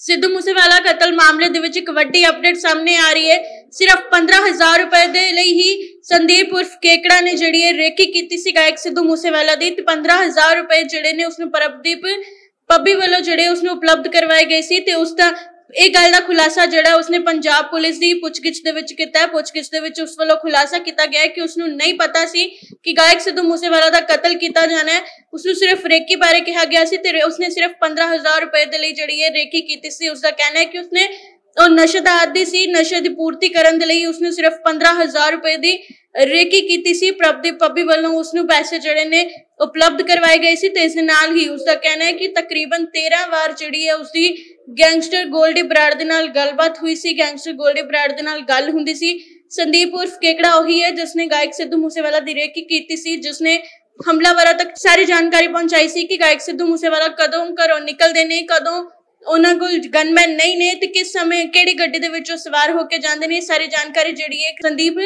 ਸਿੱਧੂ ਮੂਸੇਵਾਲਾ ਕਤਲ ਮਾਮਲੇ ਦੇ ਵਿੱਚ ਇੱਕ ਵੱਡੀ ਅਪਡੇਟ ਸਾਹਮਣੇ ਆ ਰਹੀ ਹੈ। ਸਿਰਫ 15000 ਰੁਪਏ ਦੇ ਲਈ ਹੀ ਸੰਦੀਪ ਉਰਫ ਕੇਕੜਾ ਨੇ ਜਿਹੜੀ ਹੈ ਰੇਕੀ ਕੀਤੀ ਸੀ ਗਾਇਕ ਸਿੱਧੂ ਮੂਸੇਵਾਲਾ ਦੀ। ਤੇ 15000 ਰੁਪਏ ਜਿਹੜੇ ਨੇ ਉਸਨੂੰ ਪਰਬਦੀਪ ਪੱਬੀ ਵੱਲੋਂ ਜਿਹੜੇ ਉਸਨੂੰ ਉਪਲਬਧ ਕਰਵਾਏ ਗਏ ਸੀ ਤੇ ਉਸ ਦਾ ਇਹ ਗੱਲ ਦਾ ਖੁਲਾਸਾ ਜਿਹੜਾ ਉਸਨੇ ਪੰਜਾਬ ਪੁਲਿਸ ਦੀ ਪੁੱਛਗਿੱਛ ਦੇ ਵਿੱਚ ਕੀਤਾ ਹੈ। ਪੁੱਛਗਿੱਛ ਦੇ ਵਿੱਚ ਉਸ ਵੱਲੋਂ ਖੁਲਾਸਾ ਕੀਤਾ ਗਿਆ ਹੈ ਕਿ ਉਸਨੂੰ ਨਹੀਂ ਪਤਾ ਸੀ ਕਿ ਗਾਇਕ ਸਿੱਧੂ ਮੂਸੇਵਾਲਾ ਦਾ ਕਤਲ ਕੀਤਾ ਜਾਣਾ ਹੈ। ਉਸਨੂੰ ਸਿਰਫ ਰੇਕੀ ਬਾਰੇ ਕਿਹਾ ਗਿਆ ਸੀ ਤੇ ਉਸਨੇ ਸਿਰਫ 15000 ਰੁਪਏ ਦੇ ਲਈ ਜਿਹੜੀ ਹੈ ਰੇਕੀ ਕੀਤੀ ਸੀ ਉਸ ਦਾ ਕਹਿਣਾ ਹੈ ਕਿ ਉਸਨੇ ਉਹ ਨਸ਼ੇ ਦਾ ਆਦੀ ਸੀ, ਨਸ਼ੇ ਦੀ ਪੂਰਤੀ ਕਰਨ ਦੇ ਲਈ ਉਸਨੇ ਸਿਰਫ 15000 ਰੁਪਏ ਦੀ ਰੇਕੀ ਕੀਤੀ ਸੀ। ਪ੍ਰਭਦੀਪ ਪੱਬੀ ਵੱਲੋਂ ਉਸਨੂੰ ਪੈਸੇ ਜਿਹੜੇ ਨੇ ਉਪਲਬਧ ਕਰਵਾਏ ਗਏ ਸੀ ਤੇ ਇਸ ਨਾਲ ਹੀ ਉਸ ਦਾ ਕਹਿਣਾ ਹੈ ਕਿ ਤਕਰੀਬਨ 13 ਵਾਰ ਜਿਹੜੀ ਹੈ ਉਸਦੀ ਗੈਂਗਸਟਰ ਗੋਲਡੀ ਬਰਾੜ ਦੇ ਨਾਲ ਗੱਲਬਾਤ ਹੋਈ ਸੀ। ਗੈਂਗਸਟਰ ਗੋਲਡੀ ਬਰਾੜ ਦੇ ਨਾਲ ਗੱਲ ਹੁੰਦੀ ਸੀ। ਸੰਦੀਪ ਉਰਫ ਕੇਕੜਾ ਉਹੀ ਹੈ ਜਿਸ ਨੇ ਗਾਇਕ ਸਿੱਧੂ ਮੂਸੇਵਾਲਾ ਦੀ ਰੇਕੀ ਕੀਤੀ ਸੀ, ਜਿਸਨੇ ਹਮਲਾਵਰਾਂ ਤੱਕ ਸਾਰੀ ਜਾਣਕਾਰੀ ਪਹੁੰਚਾਈ ਸੀ ਕਿ ਗਾਇਕ ਸਿੱਧੂ ਮੂਸੇਵਾਲਾ ਕਦੋਂ ਘਰੋਂ ਨਿਕਲਦੇ ਨੇ, ਕਦੋਂ ਉਹਨਾਂ ਕੋਲ ਗਨਮੈਨ ਨਹੀਂ ਨੇ ਤੇ ਕਿਸ ਸਮੇਂ ਕਿਹੜੀ ਗੱਡੀ ਦੇ ਵਿੱਚੋਂ ਸਵਾਰ ਹੋ ਕੇ ਜਾਂਦੇ ਨੇ ਸਾਰੀ ਜਾਣਕਾਰੀ ਜਿਹੜੀ ਹੈ ਸੰਦੀਪ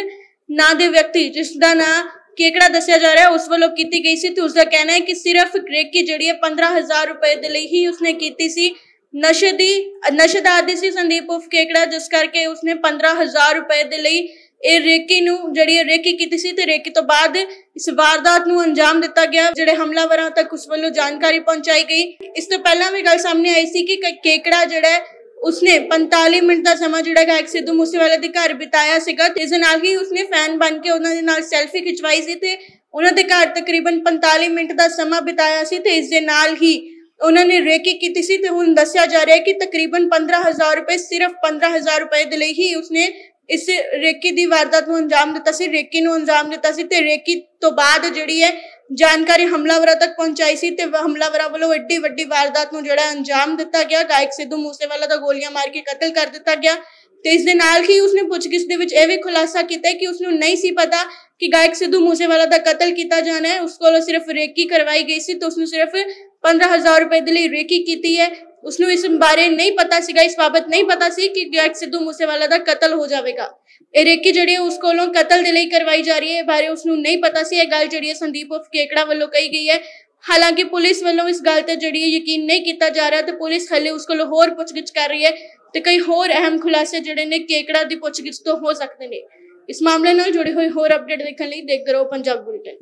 ਨਾਂ ਦੇ ਵਿਅਕਤੀ ਜਿਸ ਦਾ ਨਾਂ ਕੇਕੜਾ ਦੱਸਿਆ ਜਾ ਰਿਹਾ, ਉਸ ਵੱਲੋਂ ਕੀਤੀ ਗਈ ਸੀ ਤੇ ਉਸ ਦਾ ਕਹਿਣਾ ਹੈ ਕਿ ਸਿਰਫ ਰੇਕੀ ਜਿਹੜੀ ਹੈ 15000 ਰੁਪਏ ਦੇ ਲਈ ਹੀ ਉਸਨੇ ਕੀਤੀ ਸੀ। ਨਸ਼ੇ ਦੀ ਨਸ਼ੇ ਦਾ ਆਦੀ ਸੀ ਸੰਦੀਪ ਉਫ ਕੇਕੜਾ, ਜਿਸ ਕਰਕੇ ਉਸਨੇ 15000 ਰੁਪਏ ਦੇ ਲਈ ਇਹ ਰੇਕੀ ਨੂੰ, ਜਿਹੜੀ ਹੈ ਰੇਕੀ ਕੀਤੀ ਸੀ ਤੇ ਰੇਕੀ ਤੋਂ ਬਾਅਦ ਇਸ ਵਾਰਦਾਤ ਨੂੰ ਅੰਜਾਮ ਦਿੱਤਾ ਗਿਆ, ਜਿਹੜੇ ਹਮਲਾਵਰਾਂ ਤੱਕ ਉਸ ਵੱਲੋਂ ਜਾਣਕਾਰੀ ਪਹੁੰਚਾਈ ਗਈ। ਇਸ ਤੋਂ ਪਹਿਲਾਂ ਵੀ ਗੱਲ ਸਾਹਮਣੇ ਆਈ ਸੀ ਕਿ ਕੇਕੜਾ ਜਿਹੜਾ ਉਸਨੇ 45 ਮਿੰਟ ਦਾ ਸਮਾਂ ਜਿਹੜਾ ਗਾਇਕ ਸਿੱਧੂ ਮੂਸੇਵਾਲੇ ਦੇ ਘਰ ਬਿਤਾਇਆ ਸੀਗਾ। ਤੇ ਇਸ ਦੇ ਨਾਲ ਹੀ ਉਸਨੇ ਫੈਨ ਬਣ ਕੇ ਉਹਨਾਂ ਦੇ ਨਾਲ ਸੈਲਫੀ ਖਿਚਵਾਈ ਸੀ ਤੇ ਉਹਨਾਂ ਦੇ ਘਰ ਤਕਰੀਬਨ 45 ਮਿੰਟ ਦਾ ਸਮਾਂ ਬਿਤਾਇਆ ਸੀ ਤੇ ਇਸ ਦੇ ਨਾਲ ਹੀ ਉਹਨਾਂ ਨੇ ਰੇਕੀ ਕੀਤੀ ਸੀ ਤੇ ਹੁਣ ਦੱਸਿਆ ਜਾ ਰਿਹਾ ਹੈ ਕਿ ਤਕਰੀਬਨ 15000 ਰੁਪਏ ਸਿਰਫ 15000 ਰੁਪਏ ਦੇ ਲਈ ਹੀ ਉਸਨੇ ਇਸ ਰੇਕੀ ਦੀ ਵਾਰਦਾਤ ਨੂੰ ਅੰਜਾਮ ਦਿੱਤਾ ਸੀ, ਰੇਕੀ ਨੂੰ ਅੰਜਾਮ ਦਿੱਤਾ ਸੀ ਤੇ ਰੇਕੀ ਤੋਂ ਬਾਅਦ ਜਿਹੜੀ ਹੈ ਜਾਣਕਾਰੀ ਹਮਲਾਵਰਾਂ ਤੱਕ ਪਹੁੰਚਾਈ ਸੀ ਤੇ ਹਮਲਾਵਰਾਂ ਵੱਲੋਂ ਐਡੀ ਵੱਡੀ ਵਾਰਦਾਤ ਨੂੰ ਜਿਹੜਾ ਅੰਜਾਮ ਦਿੱਤਾ ਗਿਆ, ਗਾਇਕ ਸਿੱਧੂ ਮੂਸੇਵਾਲਾ ਦਾ ਗੋਲੀਆਂ ਮਾਰ ਕੇ ਕਤਲ ਕਰ ਦਿੱਤਾ ਗਿਆ ਤੇ ਇਸ ਦੇ ਨਾਲ ਹੀ ਉਸਨੇ ਪੁੱਛਗਿੱਛ ਦੇ ਵਿੱਚ ਇਹ ਵੀ ਖੁਲਾਸਾ ਕੀਤਾ ਕਿ ਉਸਨੂੰ ਨਹੀਂ ਸੀ ਪਤਾ ਕਿ ਗਾਇਕ ਸਿੱਧੂ ਮੂਸੇਵਾਲਾ ਦਾ ਕਤਲ ਕੀਤਾ ਜਾਣਾ ਹੈ। ਉਸ ਕੋਲੋਂ ਸਿਰਫ ਰੇਕੀ ਕਰਵਾਈ ਗਈ ਸੀ ਤੇ ਉਸਨੂੰ ਸਿਰਫ 15000 ਰੁਪਏ ਦੇ ਲਈ ਰੇਕੀ ਕੀਤੀ ਹੈ। ਉਸਨੂੰ ਇਸ ਬਾਰੇ ਨਹੀਂ ਪਤਾ ਸੀਗਾ, ਇਸ ਬਾਬਤ ਨਹੀਂ ਪਤਾ ਸੀ ਕਿ ਗਾਇਕ ਸਿੱਧੂ ਮੂਸੇਵਾਲਾ ਦਾ ਕਤਲ ਹੋ ਜਾਵੇਗਾ। ਇਹ ਰੇਕੀ ਜਿਹੜੀ ਹੈ ਉਸ ਕੋਲੋਂ ਕਤਲ ਦੇ ਲਈ ਕਰਵਾਈ ਜਾ ਰਹੀ ਹੈ ਬਾਰੇ ਉਸਨੂੰ ਨਹੀਂ ਪਤਾ ਸੀ। ਇਹ ਗੱਲ ਜਿਹੜੀ ਹੈ ਸੰਦੀਪ ਉਫ ਕੇਕੜਾ ਵੱਲੋਂ ਕਹੀ ਗਈ ਹੈ ਹਾਲਾਂਕਿ ਪੁਲਿਸ ਵੱਲੋਂ ਇਸ ਗੱਲ ਤੇ ਜਿਹੜੀ ਹੈ ਯਕੀਨ ਨਹੀਂ ਕੀਤਾ ਜਾ ਰਿਹਾ ਤੇ ਪੁਲਿਸ ਹਲੇ ਉਸ ਕੋਲੋਂ ਹੋਰ ਪੁੱਛਗਿੱਛ ਕਰ ਰਹੀ ਹੈ ਤੇ ਕਈ ਹੋਰ ਅਹਿਮ ਖੁਲਾਸੇ ਜਿਹੜੇ ਨੇ ਕੇਕੜਾ ਦੀ ਪੁੱਛਗਿੱਛ ਤੋਂ ਹੋ ਸਕਦੇ ਨੇ। ਇਸ ਮਾਮਲੇ ਨਾਲ ਜੁੜੇ ਹੋਏ ਹੋਰ ਅਪਡੇਟ ਦੇਖਣ ਲਈ ਦੇਖਦੇ ਰਹੋ ਪੰਜਾਬ ਬੁਲੇਟਿਨ।